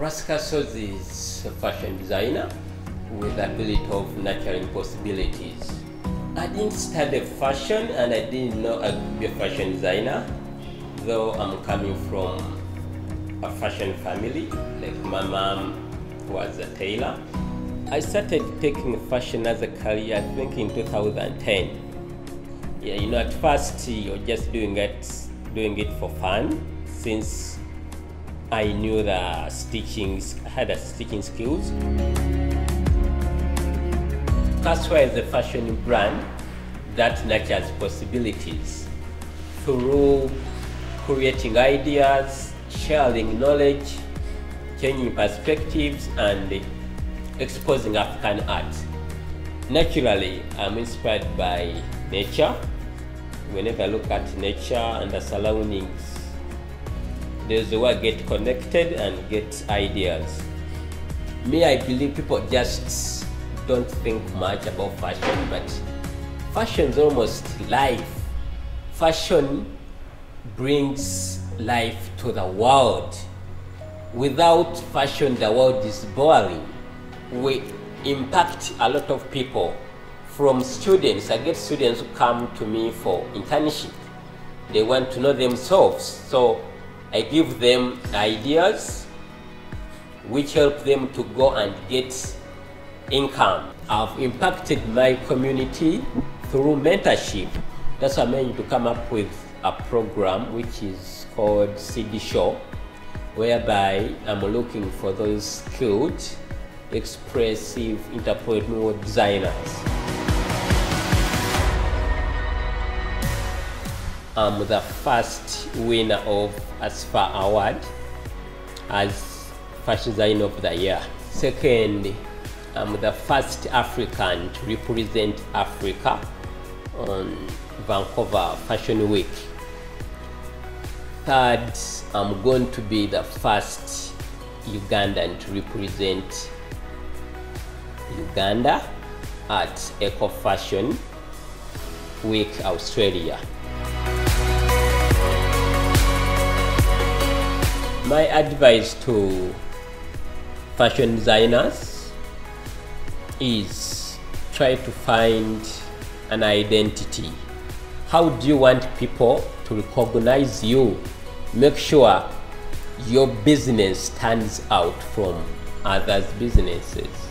Ras Kasozi is a fashion designer with ability of nurturing possibilities. I didn't study fashion and I didn't know I could be a fashion designer, though I'm coming from a fashion family, like my mom was a tailor. I started taking fashion as a career, I think in 2010. Yeah, you know, at first you're just doing it, doing it for fun, since I knew the stitching, had a stitching skills. Castaway is a fashion brand that nurtures possibilities through creating ideas, sharing knowledge, changing perspectives, and exposing African art. Naturally, I'm inspired by nature. Whenever I look at nature and the surroundings, there's a way get connected and get ideas. Me, I believe people just don't think much about fashion, but fashion is almost life. Fashion brings life to the world. Without fashion, the world is boring. We impact a lot of people. From students, I get students who come to me for internship. They want to know themselves. So I give them ideas which help them to go and get income. I've impacted my community through mentorship. That's why I managed to come up with a program which is called CD Show, whereby I'm looking for those skilled, expressive entrepreneurial designers. I'm the first winner of ASFA Award as Fashion Designer of the Year. Second, I'm the first African to represent Africa on Vancouver Fashion Week. Third, I'm going to be the first Ugandan to represent Uganda at Eco Fashion Week Australia. My advice to fashion designers is try to find an identity. How do you want people to recognize you? Make sure your business stands out from others' businesses.